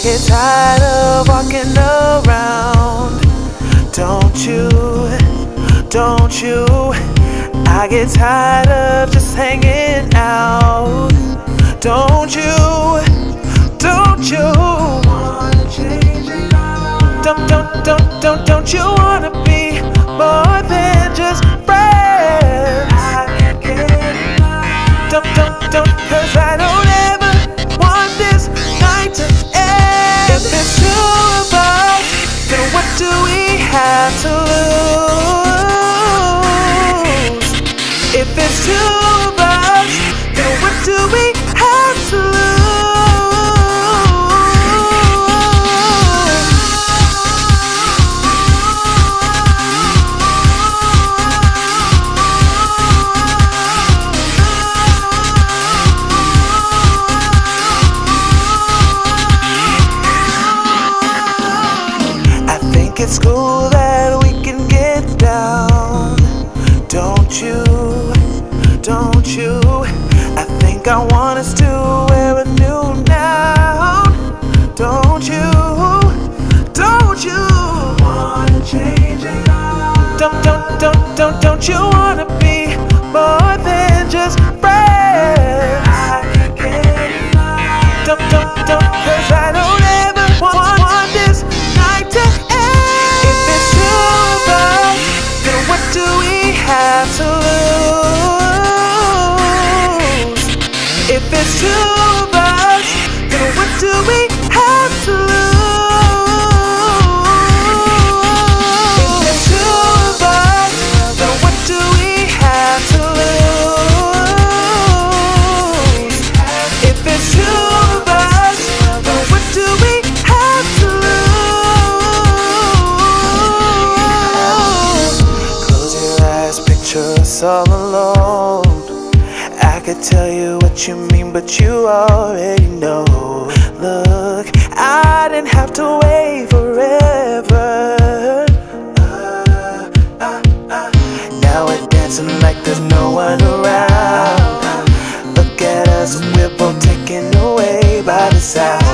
I get tired of walking around. Don't you? Don't you? I get tired of just hanging out. Don't you? It's cool that we can get down. Don't you? Don't you? I think I want us to wear a new noun. Don't you? Don't you? Wanna change it? Don't, don't, don't, don't, don't you wanna be more than just friends? Don't, don't, don't, I don't to us all alone. I could tell you what you mean but you already know. Look, I didn't have to wait forever. Now we're dancing like there's no one around. Look at us, we're both taken away by the sound.